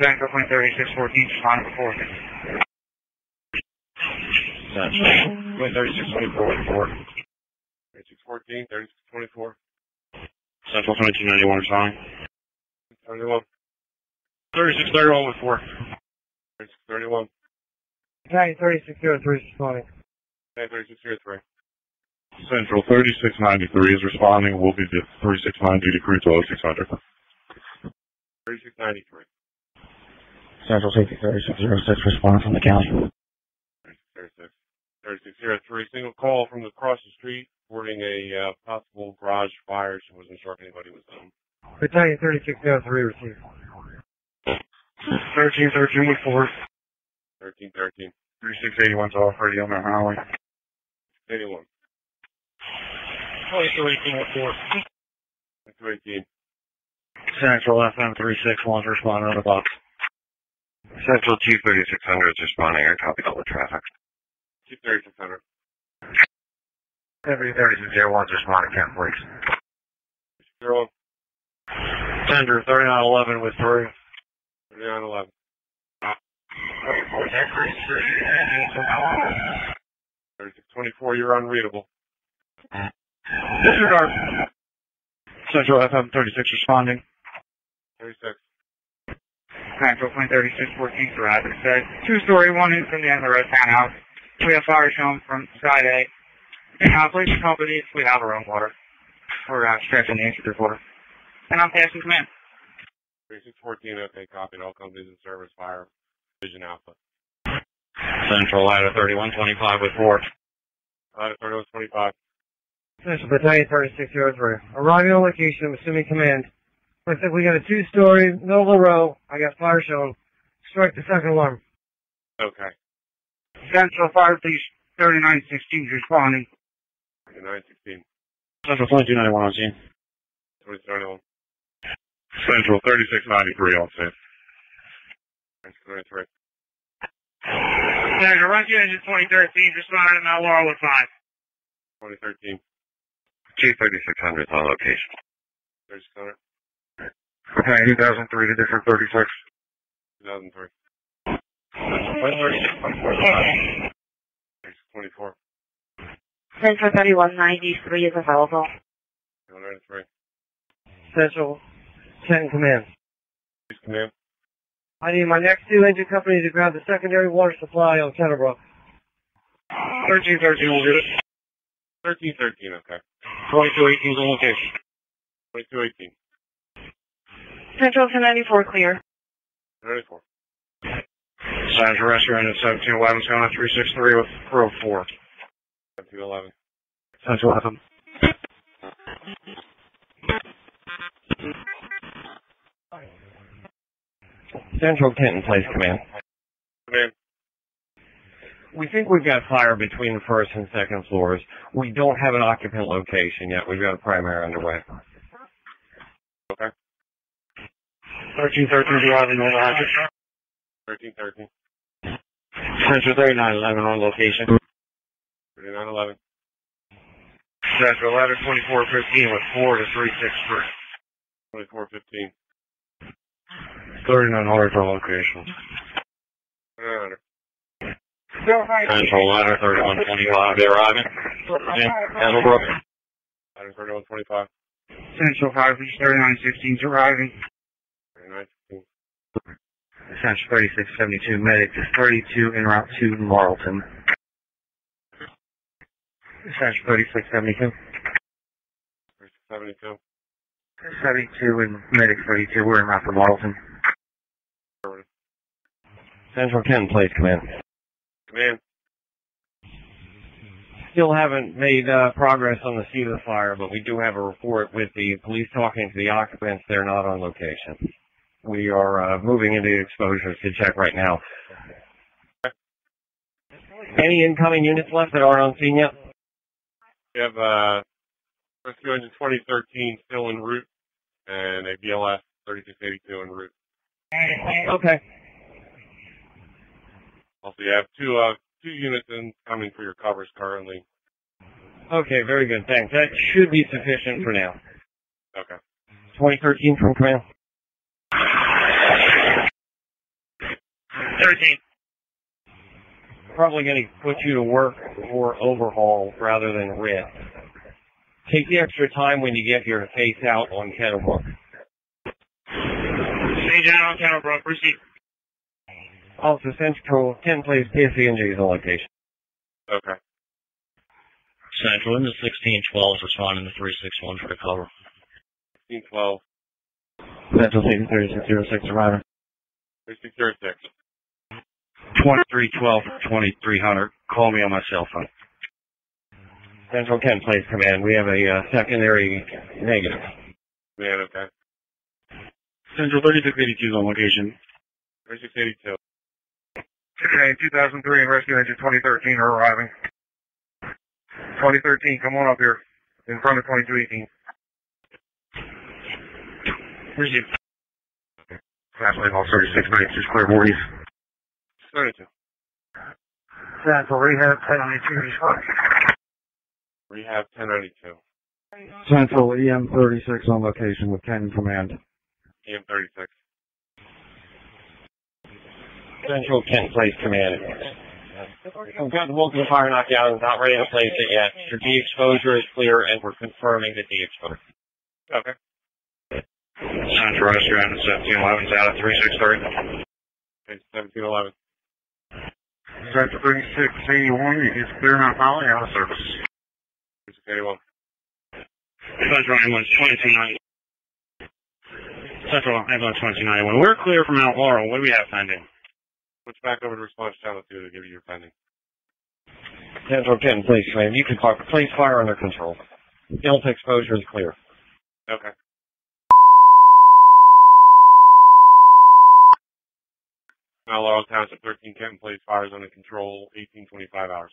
Central Point 3614, responding before. Central. Point 3624 with 4. 3614, 3624. Central 2291 responding. 31. 3631 with 4. 3631. Battalion 3603 responding. Okay, 3603. Central 3693 is responding. We'll be the 369 duty crew to 0600. 3693. Central Safety 3606 responding from the county. 3636. 3603. Single call from across the street reporting a uh, possible garage fire. She wasn't sure if anybody was home. Battalion 3603 received. 1313 with 4. 1313. 3681's off radio on the highway. 81. 2218 with 4. 218. Central FM 361 is responding on the box. Central Chief 3600 is responding. I copied all the traffic. Chief 3600. Every 3601 is responding. Camp Police. Zero. Tender 3911 with 3. 3911. 3624. You're unreadable. Disregard. Central FM 36 responding. 36. Central Point 3614, Rapid said. Two-story, one instant in the end of the red townhouse. We have fire shown from side A. And uh, police companies, we have our own water. We're uh, stretching the inch water. And I'm passing command. 3614. Okay, copied. All companies in service. Fire. Vision Alpha. Central Ladder 3125 with 4. Uh, 3125. Central Battalion 3603. Arriving on location, I'm assuming command. I said we got a two-story, middle of the row. I got fire shown. Strike the second alarm. Okay. Central Fire Police 3916 is responding. 916. Central 2291 on scene. 2021. Central 3693 on scene. 23. Central Rescue Engine 2013 responding to Mount Laurel with 5. 2013. Chief 3600 on location. 3600. Okay, 2003 to different 36. 2003. 24. Central 3193 is available. 193. Central 10 command. Please command. I need my next two engine company to grab the secondary water supply on Kettlebrook. 1313 will get it. 1313. Okay. 2218 is on location. 2218. Central 1094 clear. 94. Central Rescue Engine 1711 is going on 363 with row 4. 1711. Central FM. Central Kenton Place Command. Command. We think we've got fire between the first and second floors. We don't have an occupant location yet. We've got a primary underway. Okay. 1313 arriving on 1313. Central 3911 on location. 3911. Central ladder 2415 with 4 to 363. 2415. 3900 for location. 3900. Central ladder 3125. They're arriving. In Hazelbrook. Item 3125. Central Fire 3916 is arriving. 3916. 3672 medic is 32 en route to Marlton. Central 3672. 3672. 72 and medic 32. We're en route to Marlton. Central 10, please command. Command. Still haven't made uh, progress on the seat of the fire, but we do have a report with the police talking to the occupants. They're not on location. We are uh, moving into exposures to check right now. Any incoming units left that aren't on scene yet? We have uh, Rescue Engine 2013 still en route, and a BLS 3682 en route. Okay. Also, you have two uh, two units incoming for your covers currently. Okay, very good. Thanks. That should be sufficient for now. Okay. 2013 from command. 13. Probably going to put you to work for overhaul rather than rid. Take the extra time when you get here to face out on Kettlebrook. Stage out on Kettlebrook. Proceed. Also, Central 10 plays PSE&G's on location. Okay. Central into 1612 is responding to 361 for the cover. 1612, Central Station 3606 arriving. 3606. 2312 2300. Call me on my cell phone. Central 10 plays command. We have a uh, secondary negative. Man, okay. Central 3682 is on location. 3682. Today, 2003 and Rescue Engine 2013 are arriving. 2013, come on up here. In front of 2218. Proceed. Fastly, all 36 minutes, just clear boardies. 32. Central Rehab 1092 Rehab 1092. Central EM 36 on location with 10 command. EM 36. Central 10 plays command. I've got the bulk the fire knocked down, not ready to place it yet. The de-exposure is clear and we're confirming the de-exposure. Okay. Central Rescue Engine 1711's out at 363. Page 1711. Central 3681, you get clear now, Polly, out of service. 3681. Central Ambulance 2290. Central Ambulance 2291. We're clear from Mount Laurel. What do we have pending? Switch back over to response channel 2 to give you your pending. Central 10 please, command. You can park, place fire under control. Delta exposure is clear. Okay. Mount Laurel Township 13 Kenton Place fires under control 1825 hours.